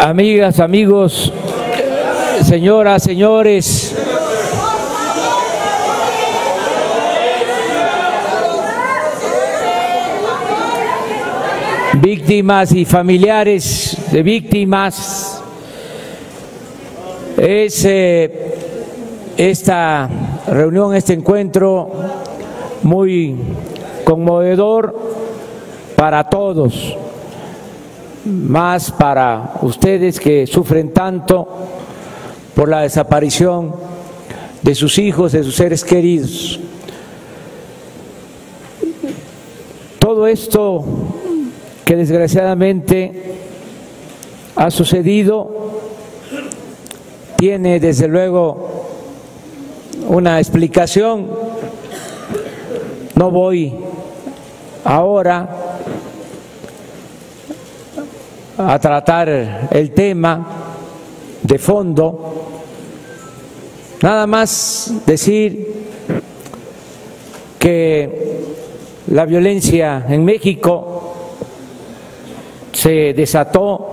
Amigas, amigos, señoras, señores. Víctimas y familiares de víctimas. Es eh, esta reunión, este encuentro muy conmovedor para todos más para ustedes que sufren tanto por la desaparición de sus hijos, de sus seres queridos. Todo esto que desgraciadamente ha sucedido tiene desde luego una explicación. No voy ahora a tratar el tema de fondo, nada más decir que la violencia en México se desató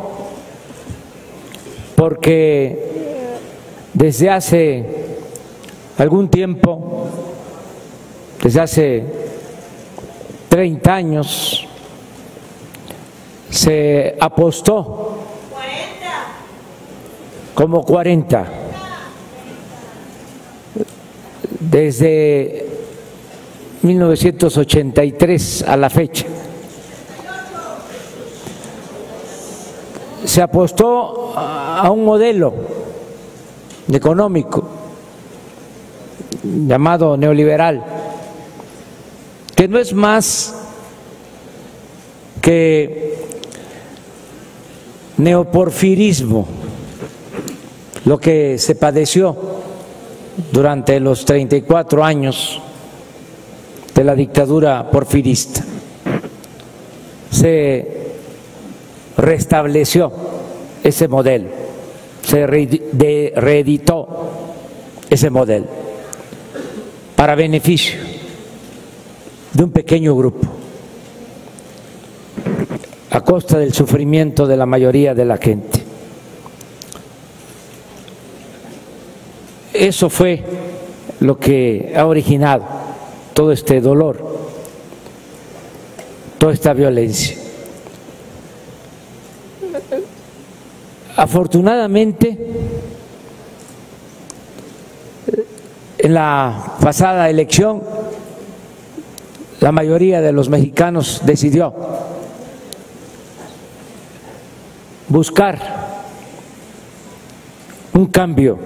porque desde hace algún tiempo, desde hace 30 años, se apostó como 40 desde 1983 a la fecha. Se apostó a un modelo económico llamado neoliberal, que no es más que neoporfirismo, lo que se padeció durante los 34 años de la dictadura porfirista. Se restableció ese modelo, se reeditó ese modelo para beneficio de un pequeño grupo a costa del sufrimiento de la mayoría de la gente. Eso fue lo que ha originado todo este dolor, toda esta violencia. Afortunadamente, en la pasada elección, la mayoría de los mexicanos decidió buscar un cambio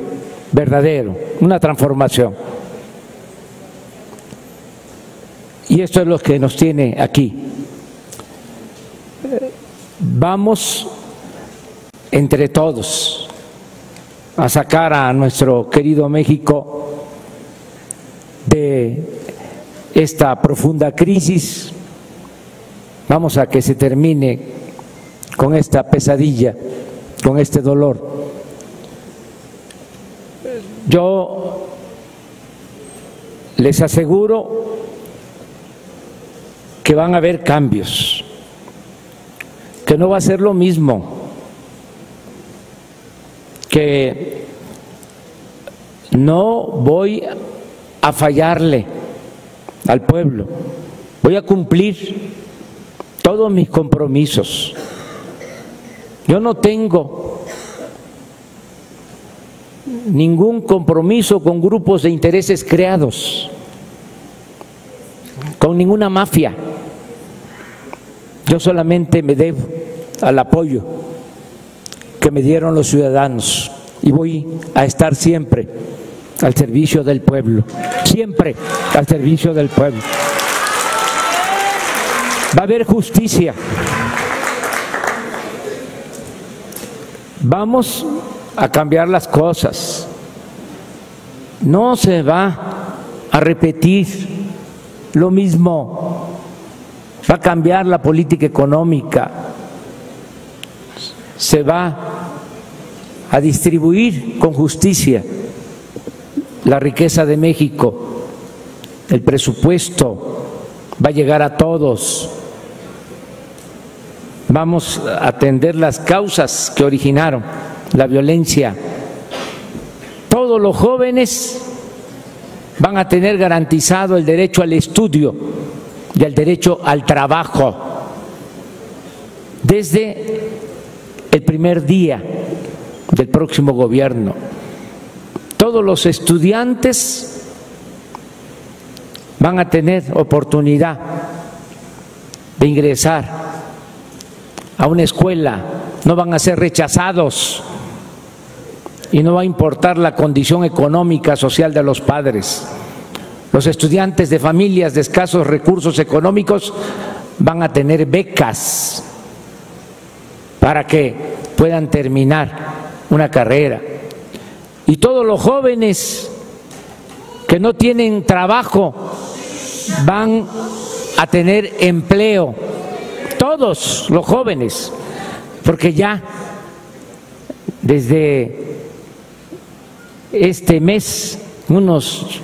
verdadero, una transformación. Y esto es lo que nos tiene aquí. Vamos entre todos a sacar a nuestro querido México de esta profunda crisis. Vamos a que se termine con esta pesadilla, con este dolor. Yo les aseguro que van a haber cambios, que no va a ser lo mismo, que no voy a fallarle al pueblo, voy a cumplir todos mis compromisos. Yo no tengo ningún compromiso con grupos de intereses creados, con ninguna mafia. Yo solamente me debo al apoyo que me dieron los ciudadanos y voy a estar siempre al servicio del pueblo, siempre al servicio del pueblo. Va a haber justicia. Vamos a cambiar las cosas. No se va a repetir lo mismo. Va a cambiar la política económica. Se va a distribuir con justicia la riqueza de México. El presupuesto va a llegar a todos. Vamos a atender las causas que originaron la violencia. Todos los jóvenes van a tener garantizado el derecho al estudio y el derecho al trabajo desde el primer día del próximo gobierno. Todos los estudiantes van a tener oportunidad de ingresar a una escuela, no van a ser rechazados y no va a importar la condición económica, social de los padres. Los estudiantes de familias de escasos recursos económicos van a tener becas para que puedan terminar una carrera. Y todos los jóvenes que no tienen trabajo van a tener empleo todos los jóvenes, porque ya desde este mes, unos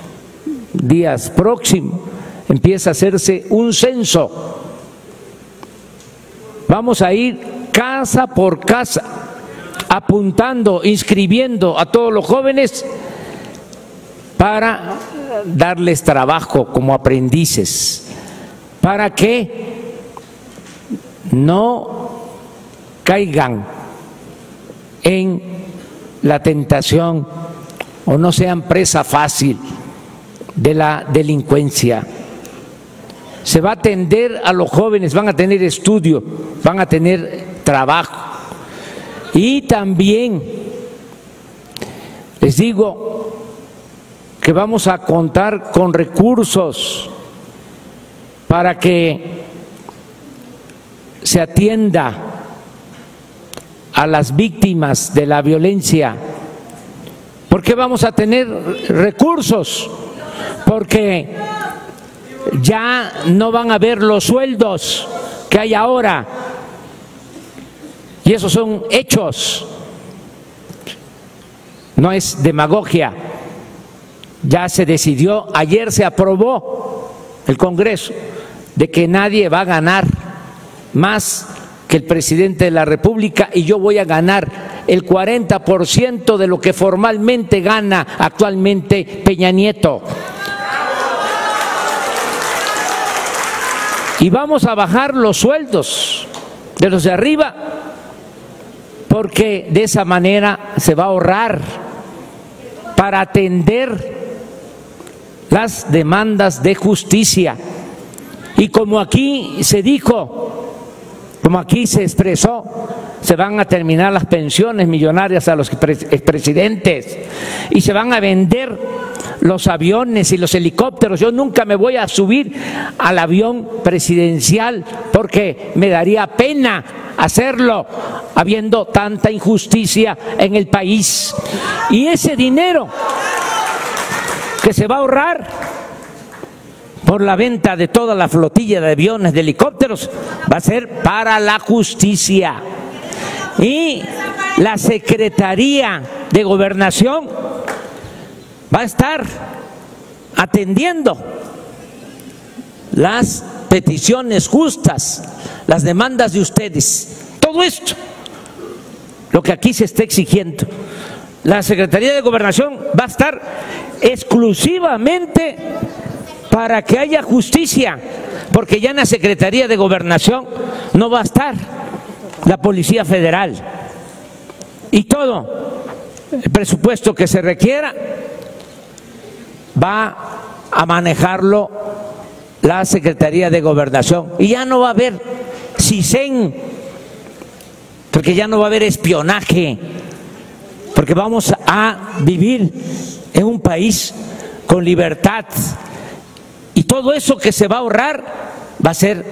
días próximos, empieza a hacerse un censo. Vamos a ir casa por casa, apuntando, inscribiendo a todos los jóvenes para darles trabajo como aprendices, para que no caigan en la tentación o no sean presa fácil de la delincuencia. Se va a atender a los jóvenes, van a tener estudio, van a tener trabajo. Y también les digo que vamos a contar con recursos para que se atienda a las víctimas de la violencia. ¿Por qué vamos a tener recursos? Porque ya no van a ver los sueldos que hay ahora. Y esos son hechos. No es demagogia. Ya se decidió, ayer se aprobó el Congreso de que nadie va a ganar más que el presidente de la República y yo voy a ganar el 40% de lo que formalmente gana actualmente Peña Nieto. Y vamos a bajar los sueldos de los de arriba porque de esa manera se va a ahorrar para atender las demandas de justicia. Y como aquí se dijo, como aquí se expresó, se van a terminar las pensiones millonarias a los expresidentes y se van a vender los aviones y los helicópteros. Yo nunca me voy a subir al avión presidencial porque me daría pena hacerlo habiendo tanta injusticia en el país. Y ese dinero que se va a ahorrar por la venta de toda la flotilla de aviones, de helicópteros, va a ser para la justicia. Y la Secretaría de Gobernación va a estar atendiendo las peticiones justas, las demandas de ustedes. Todo esto, lo que aquí se está exigiendo. La Secretaría de Gobernación va a estar exclusivamente para que haya justicia, porque ya en la Secretaría de Gobernación no va a estar la Policía Federal. Y todo el presupuesto que se requiera va a manejarlo la Secretaría de Gobernación. Y ya no va a haber CISEN, porque ya no va a haber espionaje, porque vamos a vivir en un país con libertad, todo eso que se va a ahorrar va a ser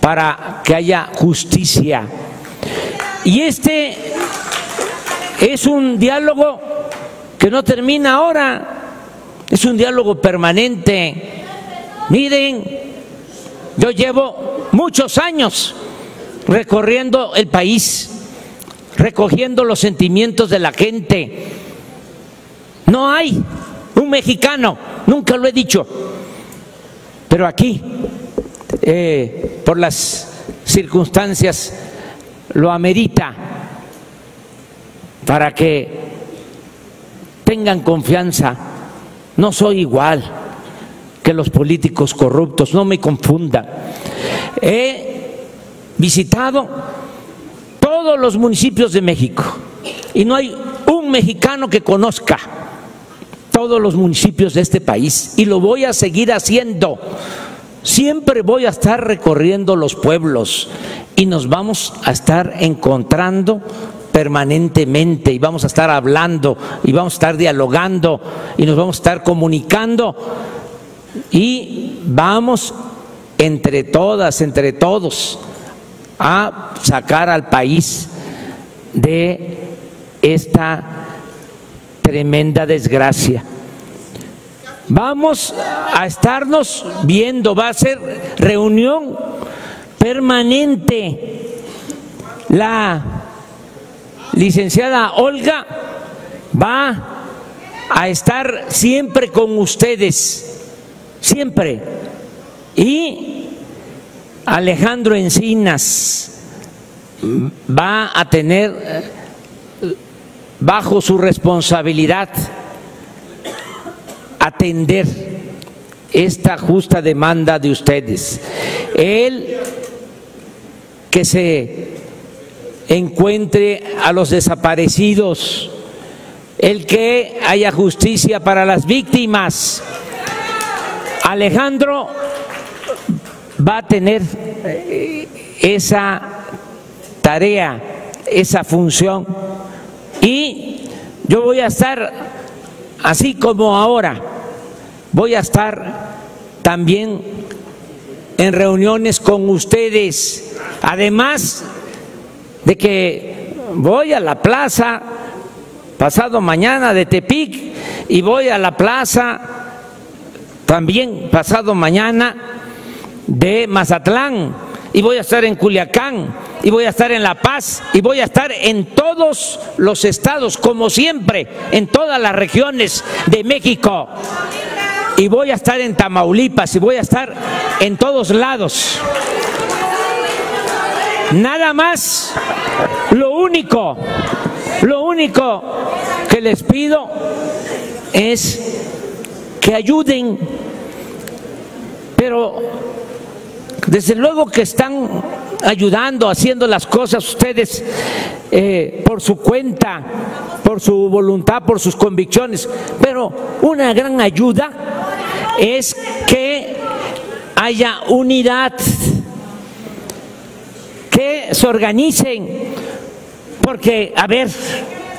para que haya justicia. Y este es un diálogo que no termina ahora, es un diálogo permanente. Miren, yo llevo muchos años recorriendo el país, recogiendo los sentimientos de la gente. No hay un mexicano, nunca lo he dicho, pero aquí, eh, por las circunstancias lo amerita para que tengan confianza. No soy igual que los políticos corruptos, no me confundan. He visitado todos los municipios de México y no hay un mexicano que conozca todos los municipios de este país y lo voy a seguir haciendo. Siempre voy a estar recorriendo los pueblos y nos vamos a estar encontrando permanentemente y vamos a estar hablando y vamos a estar dialogando y nos vamos a estar comunicando y vamos entre todas, entre todos, a sacar al país de esta tremenda desgracia. Vamos a estarnos viendo, va a ser reunión permanente. La licenciada Olga va a estar siempre con ustedes, siempre. Y Alejandro Encinas va a tener eh, bajo su responsabilidad atender esta justa demanda de ustedes. El que se encuentre a los desaparecidos, el que haya justicia para las víctimas. Alejandro va a tener eh, esa tarea, esa función y yo voy a estar así como ahora voy a estar también en reuniones con ustedes, además de que voy a la plaza pasado mañana de Tepic y voy a la plaza también pasado mañana de Mazatlán. Y voy a estar en Culiacán y voy a estar en La Paz y voy a estar en todos los estados, como siempre, en todas las regiones de México y voy a estar en Tamaulipas y voy a estar en todos lados. Nada más, lo único, lo único que les pido es que ayuden, pero desde luego que están ayudando, haciendo las cosas ustedes eh, por su cuenta, por su voluntad, por sus convicciones, pero una gran ayuda es que haya unidad, que se organicen, porque, a ver,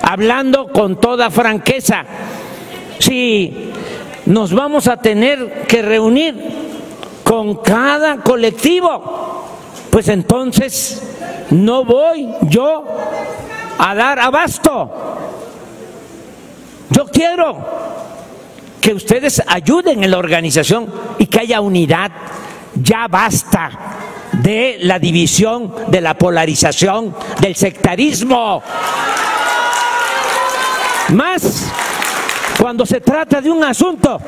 hablando con toda franqueza, si nos vamos a tener que reunir con cada colectivo, pues entonces no voy yo a dar abasto. Yo quiero que ustedes ayuden en la organización y que haya unidad. Ya basta de la división, de la polarización, del sectarismo. Más cuando se trata de un asunto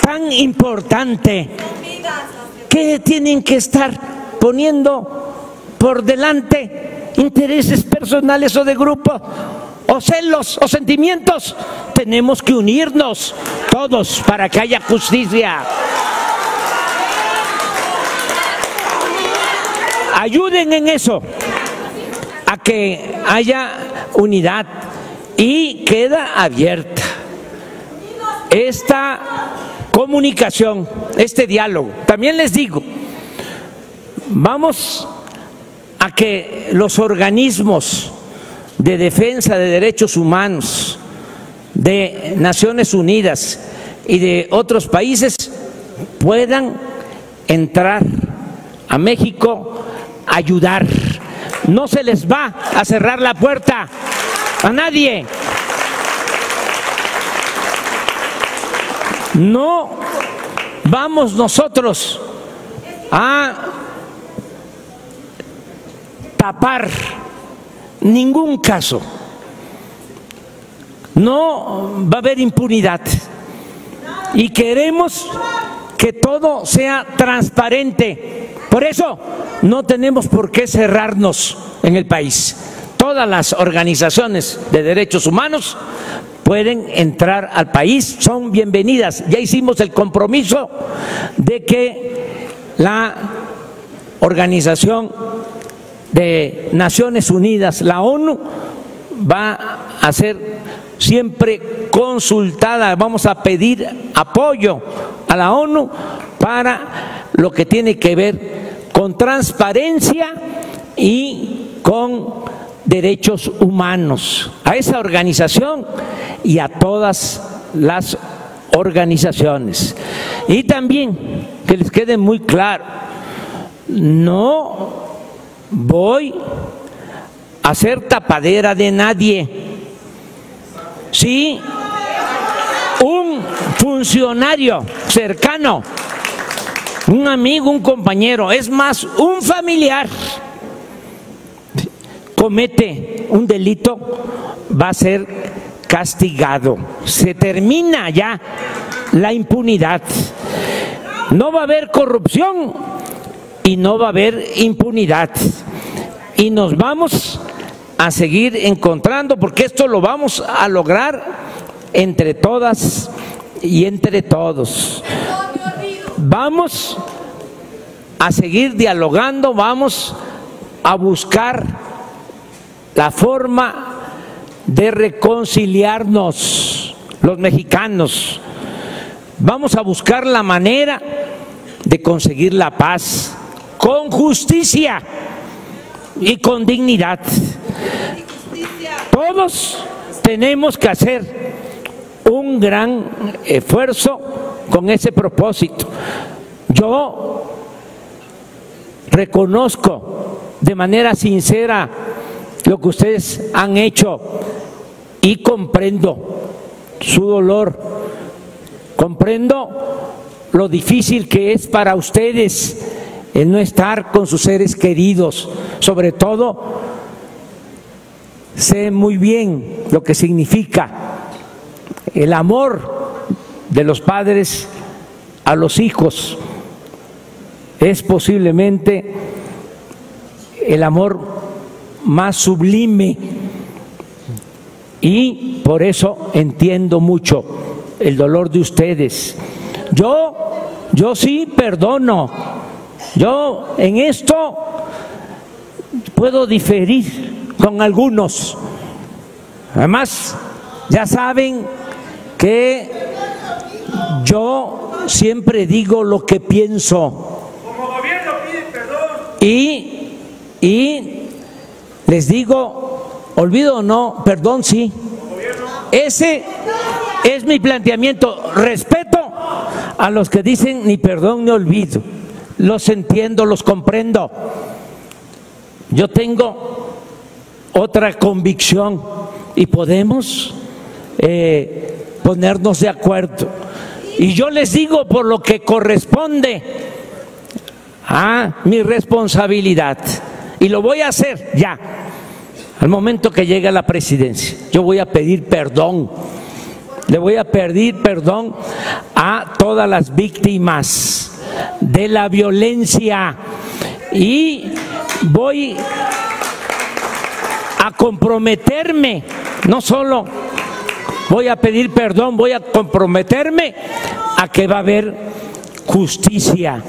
tan importante que tienen que estar poniendo por delante intereses personales o de grupo o celos o sentimientos. Tenemos que unirnos todos para que haya justicia. Ayuden en eso, a que haya unidad y queda abierta esta comunicación, este diálogo. También les digo, vamos a que los organismos de defensa de derechos humanos de Naciones Unidas y de otros países puedan entrar a México ayudar. No se les va a cerrar la puerta a nadie. No vamos nosotros a tapar ningún caso. No va a haber impunidad. Y queremos que todo sea transparente, Por eso no tenemos por qué cerrarnos en el país. Todas las organizaciones de derechos humanos pueden entrar al país, son bienvenidas. Ya hicimos el compromiso de que la Organización de Naciones Unidas, la ONU, va a ser siempre consultada, vamos a pedir apoyo a la ONU para lo que tiene que ver con transparencia y con derechos humanos, a esa organización y a todas las organizaciones. Y también que les quede muy claro, no voy a ser tapadera de nadie. Si un funcionario cercano, un amigo, un compañero, es más, un familiar, comete un delito, va a ser castigado. Se termina ya la impunidad. No va a haber corrupción y no va a haber impunidad. Y nos vamos a seguir encontrando porque esto lo vamos a lograr entre todas y entre todos. Vamos a seguir dialogando, vamos a buscar la forma de reconciliarnos los mexicanos. Vamos a buscar la manera de conseguir la paz con justicia y con dignidad. Todos tenemos que hacer un gran esfuerzo con ese propósito. Yo reconozco de manera sincera lo que ustedes han hecho y comprendo su dolor, comprendo lo difícil que es para ustedes el no estar con sus seres queridos, sobre todo sé muy bien lo que significa el amor de los padres a los hijos. Es posiblemente el amor más sublime y por eso entiendo mucho el dolor de ustedes. Yo, yo sí perdono. Yo en esto puedo diferir con algunos. Además, ya saben que yo siempre digo lo que pienso. Y, y les digo, olvido o no, perdón sí. Ese es mi planteamiento. Respeto a los que dicen ni perdón ni olvido. Los entiendo, los comprendo. Yo tengo otra convicción y podemos eh, ponernos de acuerdo. Y yo les digo por lo que corresponde a mi responsabilidad. Y lo voy a hacer ya. Al momento que llegue a la presidencia, yo voy a pedir perdón. Le voy a pedir perdón a todas las víctimas de la violencia y voy a comprometerme, no solo voy a pedir perdón, voy a comprometerme a que va a haber justicia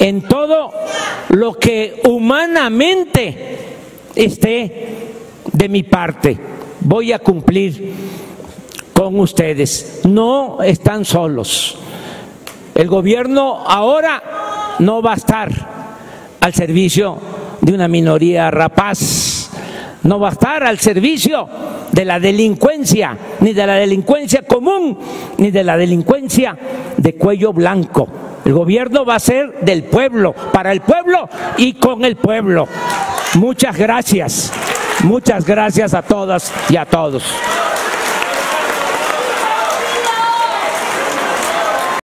en todo lo que humanamente esté de mi parte. Voy a cumplir con ustedes. No están solos. El gobierno ahora no va a estar al servicio de una minoría rapaz, no va a estar al servicio de la delincuencia, ni de la delincuencia común, ni de la delincuencia de cuello blanco. El gobierno va a ser del pueblo, para el pueblo y con el pueblo. Muchas gracias. Muchas gracias a todas y a todos.